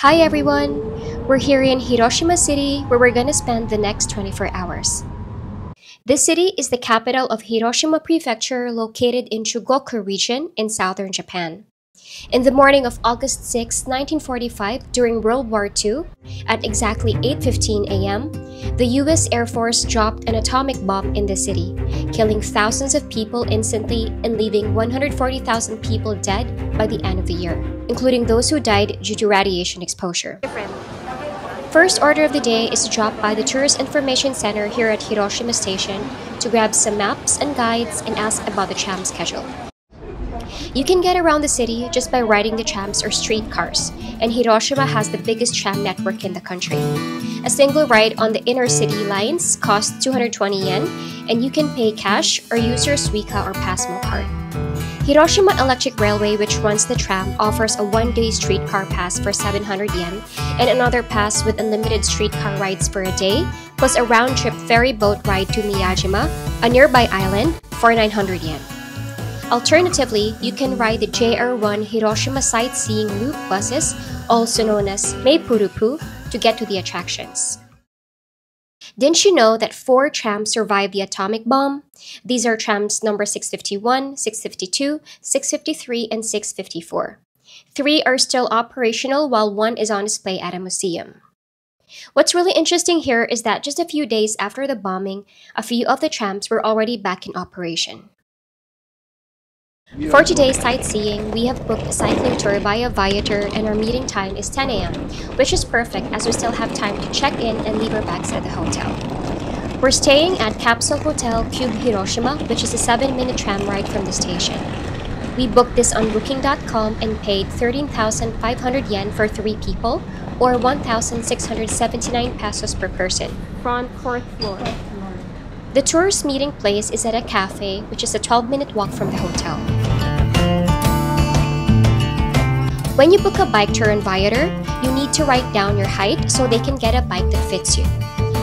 Hi everyone! We're here in Hiroshima City where we're gonna spend the next 24 hours. This city is the capital of Hiroshima Prefecture located in Chugoku region in southern Japan. In the morning of August 6, 1945, during World War II, at exactly 8.15 a.m., the US Air Force dropped an atomic bomb in the city, killing thousands of people instantly and leaving 140,000 people dead by the end of the year, including those who died due to radiation exposure. First order of the day is to drop by the Tourist Information Center here at Hiroshima Station to grab some maps and guides and ask about the tram schedule. You can get around the city just by riding the trams or streetcars, and Hiroshima has the biggest tram network in the country. A single ride on the inner city lines costs 220 yen, and you can pay cash or use your Suica or Pasmo card. Hiroshima Electric Railway, which runs the tram, offers a one-day streetcar pass for 700 yen and another pass with unlimited streetcar rides for a day, plus a round-trip ferry boat ride to Miyajima, a nearby island, for 900 yen. Alternatively, you can ride the JR1 Hiroshima Sightseeing Loop buses, also known as Meipurupu, to get to the attractions. Didn't you know that four trams survived the atomic bomb? These are trams number 651, 652, 653, and 654. Three are still operational while one is on display at a museum. What's really interesting here is that just a few days after the bombing, a few of the trams were already back in operation. For today's sightseeing, we have booked a cycling tour via Viator and our meeting time is 10 a.m., which is perfect as we still have time to check in and leave our bags at the hotel. We're staying at Capsule Hotel Cube Hiroshima, which is a 7-minute tram ride from the station. We booked this on booking.com and paid 13,500 yen for 3 people, or 1,679 pesos per person. Front fourth floor. The tour's meeting place is at a cafe, which is a 12-minute walk from the hotel. When you book a bike tour on Viator, you need to write down your height so they can get a bike that fits you.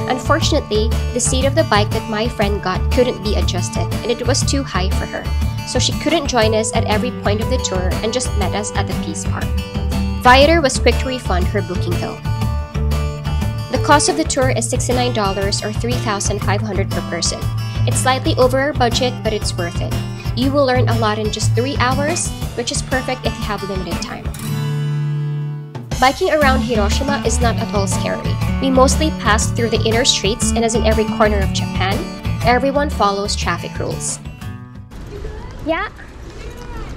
Unfortunately, the seat of the bike that my friend got couldn't be adjusted and it was too high for her, so she couldn't join us at every point of the tour and just met us at the Peace Park. Viator was quick to refund her booking though. The cost of the tour is $69 or 3,500 per person. It's slightly over our budget, but it's worth it. You will learn a lot in just 3 hours, which is perfect if you have limited time. Biking around Hiroshima is not at all scary. We mostly pass through the inner streets and as in every corner of Japan, everyone follows traffic rules. Yeah?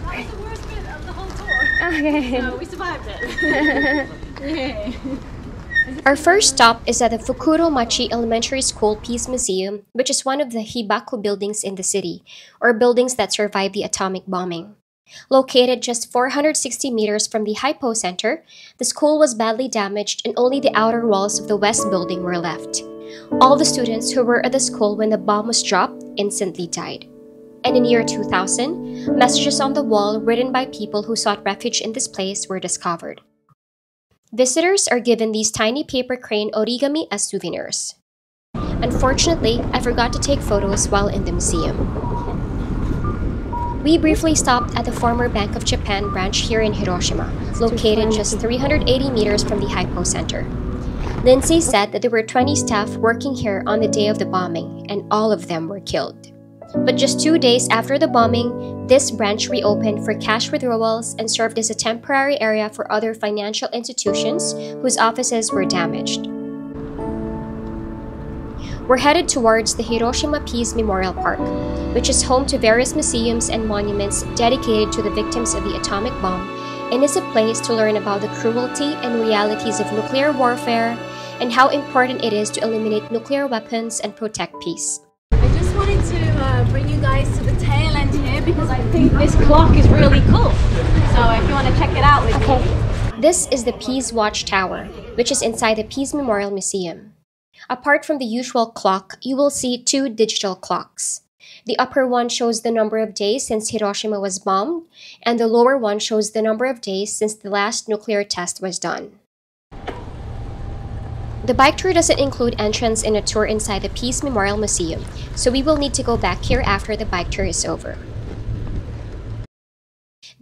The worst bit of the whole tour. Okay. So we survived it. Our first stop is at the Fukuro Machi Elementary School Peace Museum, which is one of the Hibaku buildings in the city, or buildings that survived the atomic bombing. Located just 460 meters from the hypocenter, the school was badly damaged and only the outer walls of the west building were left. All the students who were at the school when the bomb was dropped instantly died. And in the year 2000, messages on the wall written by people who sought refuge in this place were discovered. Visitors are given these tiny paper crane origami as souvenirs. Unfortunately, I forgot to take photos while in the museum. We briefly stopped at the former Bank of Japan branch here in Hiroshima, located just 380 meters from the hypocenter. Lindsay said that there were 20 staff working here on the day of the bombing, and all of them were killed. But just two days after the bombing, this branch reopened for cash withdrawals and served as a temporary area for other financial institutions whose offices were damaged. We're headed towards the Hiroshima Peace Memorial Park, which is home to various museums and monuments dedicated to the victims of the atomic bomb and is a place to learn about the cruelty and realities of nuclear warfare and how important it is to eliminate nuclear weapons and protect peace. I just wanted to uh, bring you guys to the tail end here because I think this clock is really cool. So if you want to check it out with me. This is the Peace Watch Tower, which is inside the Peace Memorial Museum. Apart from the usual clock, you will see two digital clocks. The upper one shows the number of days since Hiroshima was bombed, and the lower one shows the number of days since the last nuclear test was done. The bike tour doesn't include entrance and a tour inside the Peace Memorial Museum, so we will need to go back here after the bike tour is over.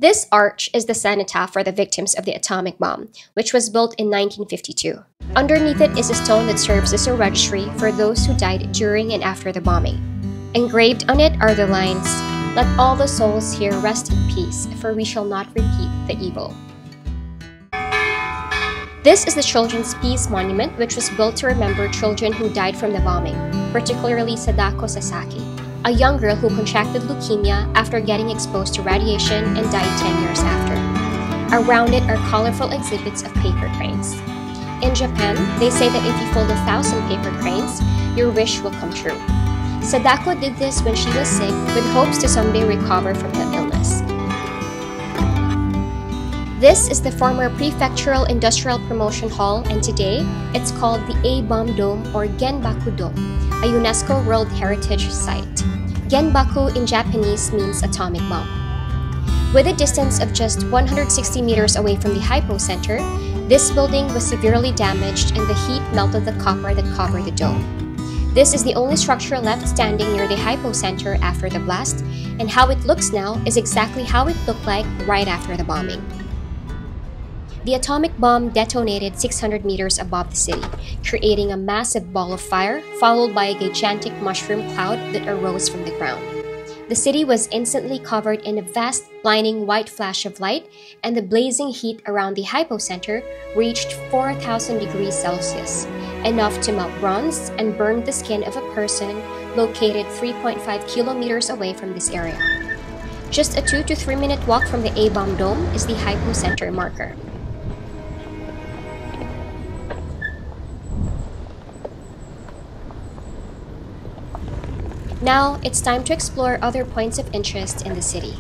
This arch is the cenotaph for the victims of the atomic bomb, which was built in 1952. Underneath it is a stone that serves as a registry for those who died during and after the bombing. Engraved on it are the lines, Let all the souls here rest in peace, for we shall not repeat the evil. This is the Children's Peace Monument, which was built to remember children who died from the bombing, particularly Sadako Sasaki, a young girl who contracted leukemia after getting exposed to radiation and died 10 years after. Around it are colorful exhibits of paper cranes. In Japan, they say that if you fold a thousand paper cranes, your wish will come true. Sadako did this when she was sick with hopes to someday recover from the illness. This is the former Prefectural Industrial Promotion Hall and today it's called the A-Bomb Dome or Genbaku Dome, a UNESCO World Heritage Site. Genbaku in Japanese means atomic bomb. With a distance of just 160 meters away from the hypocenter, this building was severely damaged and the heat melted the copper that covered the dome. This is the only structure left standing near the hypocenter after the blast, and how it looks now is exactly how it looked like right after the bombing. The atomic bomb detonated 600 meters above the city, creating a massive ball of fire, followed by a gigantic mushroom cloud that arose from the ground. The city was instantly covered in a vast, blinding white flash of light, and the blazing heat around the hypocenter reached 4,000 degrees Celsius, enough to melt bronze and burn the skin of a person located 3.5 kilometers away from this area. Just a 2 to 3 minute walk from the A bomb dome is the hypocenter marker. Now, it's time to explore other points of interest in the city.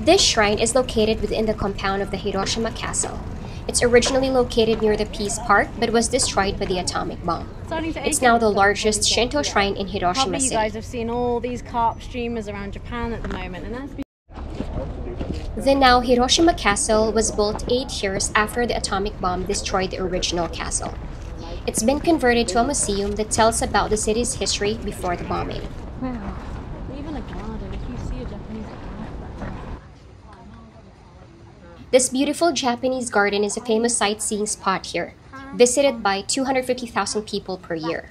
This shrine is located within the compound of the Hiroshima Castle. It's originally located near the Peace Park but was destroyed by the atomic bomb. It's now the largest Shinto shrine in Hiroshima Probably you guys have seen all these carp streamers around Japan at the moment, and that's The now Hiroshima Castle was built eight years after the atomic bomb destroyed the original castle. It's been converted to a museum that tells about the city's history before the bombing. Wow. Even a garden, if you see a Japanese This beautiful Japanese garden is a famous sightseeing spot here, visited by 250,000 people per year.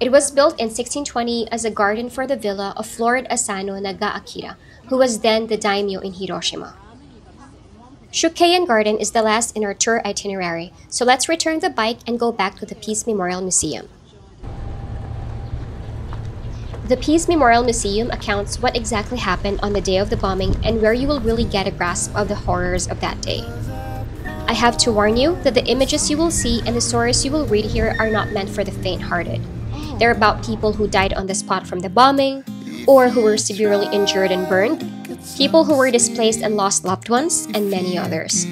It was built in 1620 as a garden for the villa of Lord Asano Nagaakira, who was then the daimyo in Hiroshima. Shukkeien Garden is the last in our tour itinerary, so let's return the bike and go back to the Peace Memorial Museum. The Peace Memorial Museum accounts what exactly happened on the day of the bombing and where you will really get a grasp of the horrors of that day. I have to warn you that the images you will see and the stories you will read here are not meant for the faint hearted. They're about people who died on the spot from the bombing, or who were severely injured and burned, people who were displaced and lost loved ones, and many others.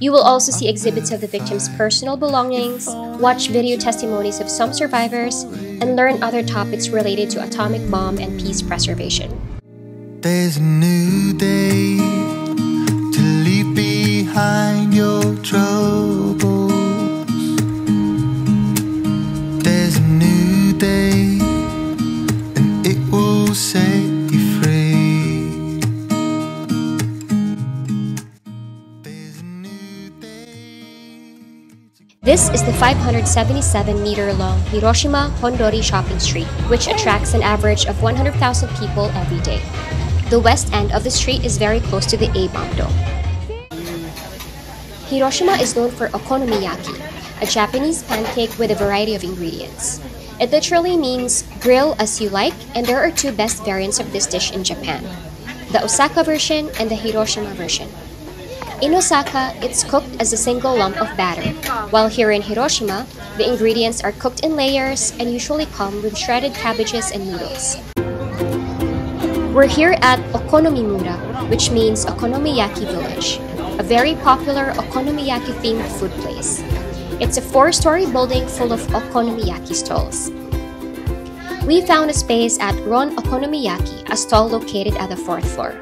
You will also see exhibits of the victims' personal belongings, watch video testimonies of some survivors, and learn other topics related to atomic bomb and peace preservation. There's a new day to leave behind your troubles. This is the 577 meter long Hiroshima Hondori shopping street, which attracts an average of 100,000 people every day. The west end of the street is very close to the dome. Hiroshima is known for okonomiyaki, a Japanese pancake with a variety of ingredients. It literally means grill as you like, and there are two best variants of this dish in Japan the Osaka version and the Hiroshima version. In Osaka, it's cooked as a single lump of batter, while here in Hiroshima, the ingredients are cooked in layers and usually come with shredded cabbages and noodles. We're here at Okonomimura, which means Okonomiyaki Village, a very popular okonomiyaki themed food place. It's a four story building full of okonomiyaki stalls. We found a space at Ron Okonomiyaki, a stall located at the fourth floor.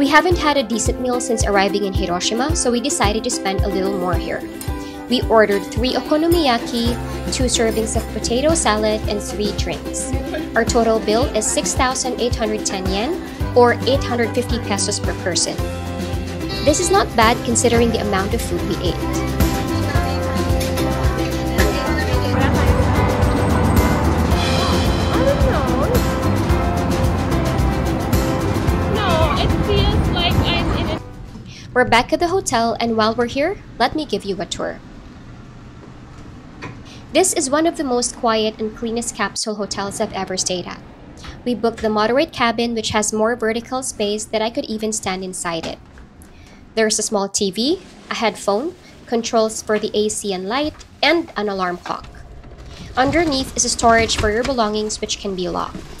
We haven't had a decent meal since arriving in Hiroshima, so we decided to spend a little more here. We ordered three okonomiyaki, two servings of potato salad, and three drinks. Our total bill is 6,810 yen, or 850 pesos per person. This is not bad considering the amount of food we ate. We're back at the hotel, and while we're here, let me give you a tour. This is one of the most quiet and cleanest capsule hotels I've ever stayed at. We booked the moderate cabin, which has more vertical space that I could even stand inside it. There's a small TV, a headphone, controls for the AC and light, and an alarm clock. Underneath is a storage for your belongings, which can be locked.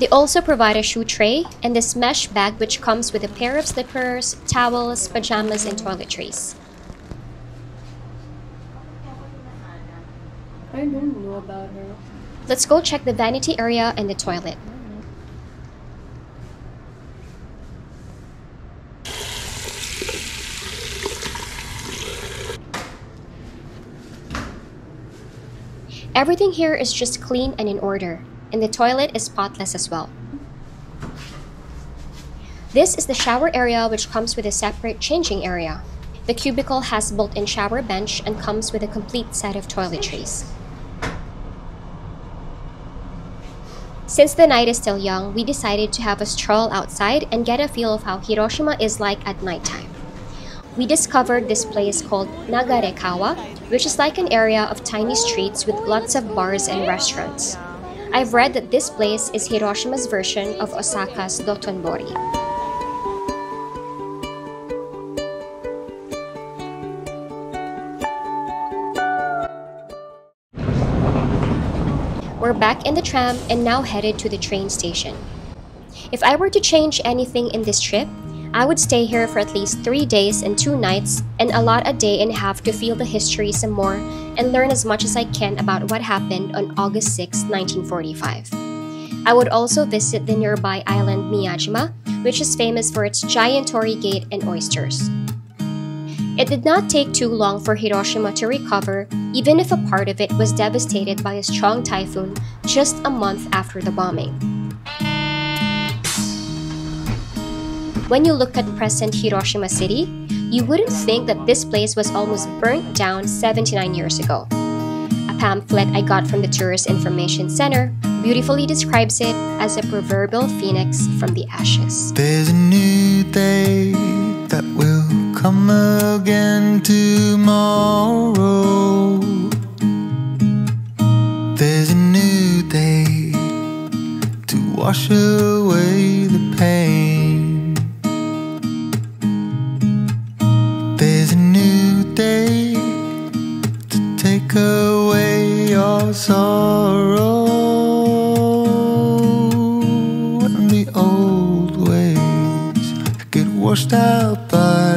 They also provide a shoe tray and this mesh bag, which comes with a pair of slippers, towels, pajamas, and toiletries. I don't know about her. Let's go check the vanity area and the toilet. Everything here is just clean and in order, and the toilet is spotless as well. This is the shower area which comes with a separate changing area. The cubicle has built-in shower bench and comes with a complete set of toiletries. Since the night is still young, we decided to have a stroll outside and get a feel of how Hiroshima is like at nighttime. We discovered this place called Nagarekawa, which is like an area of tiny streets with lots of bars and restaurants. I've read that this place is Hiroshima's version of Osaka's Dotonbori. We're back in the tram and now headed to the train station. If I were to change anything in this trip, I would stay here for at least three days and two nights and allot a day and a half to feel the history some more and learn as much as I can about what happened on August 6, 1945. I would also visit the nearby island Miyajima, which is famous for its giant torii gate and oysters. It did not take too long for Hiroshima to recover, even if a part of it was devastated by a strong typhoon just a month after the bombing. When you look at present Hiroshima City, you wouldn't think that this place was almost burnt down 79 years ago. A pamphlet I got from the Tourist Information Center beautifully describes it as a proverbial phoenix from the ashes. There's a new day that will come again tomorrow. There's a new day to wash away the pain. Take away your sorrow and the old ways get washed out by.